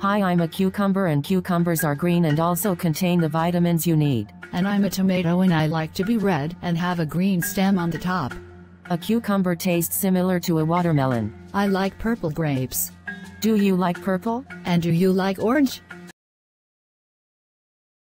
Hi, I'm a cucumber and cucumbers are green and also contain the vitamins you need. And I'm a tomato and I like to be red and have a green stem on the top. A cucumber tastes similar to a watermelon. I like purple grapes. Do you like purple? And do you like orange?